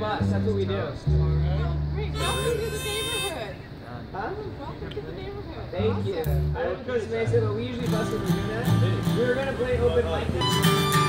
bus. That's what we do. Great. Welcome to the neighborhood. Huh? Welcome to the neighborhood. Thank awesome. you. I don't know if it's nice, but we usually bus with Laguna. We were going to play open mic.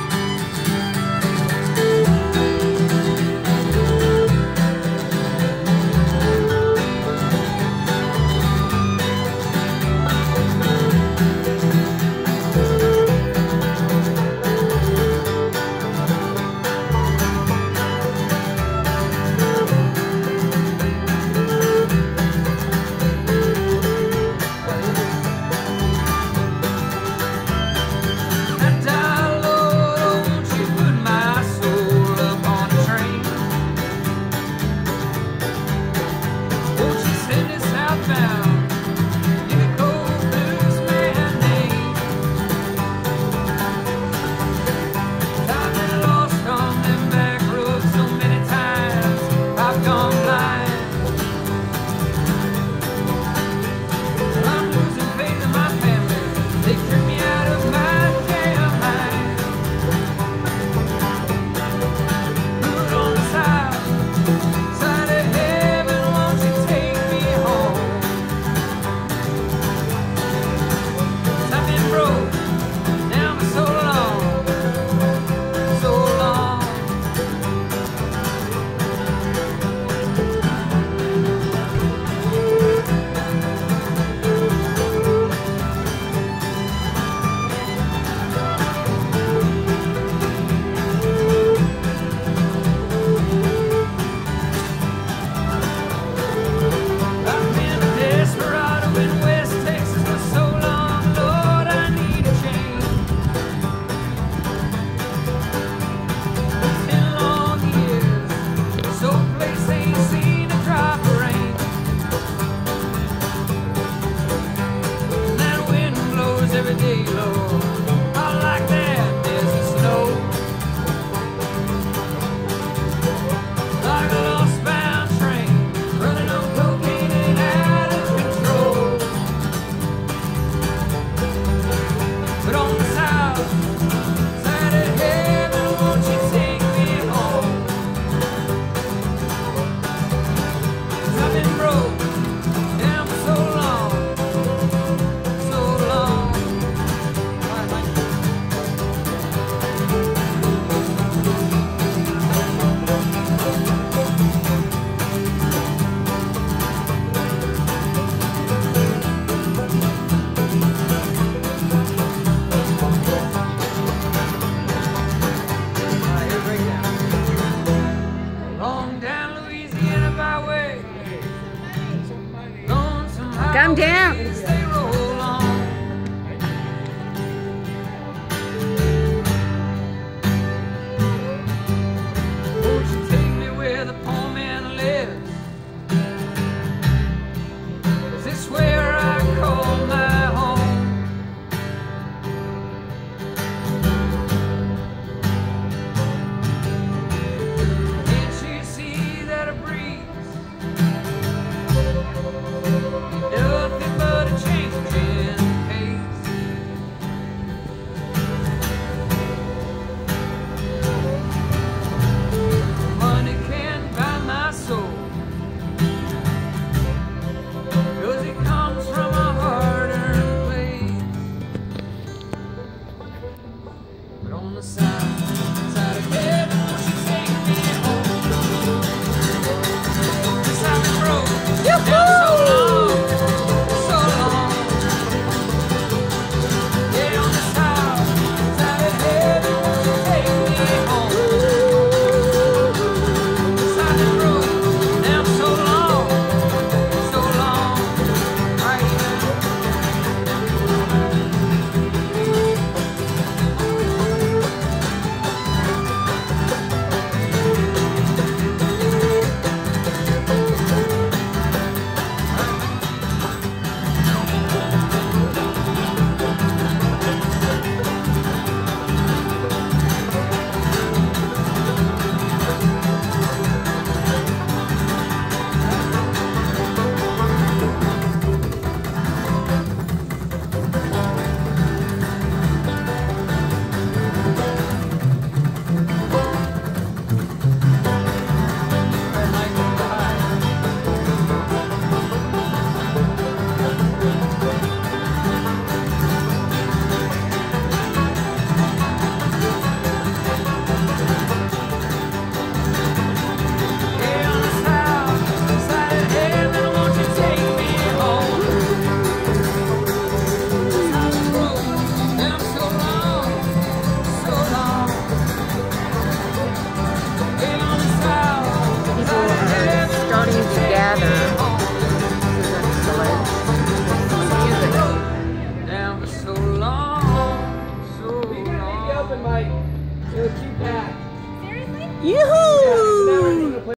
Come down.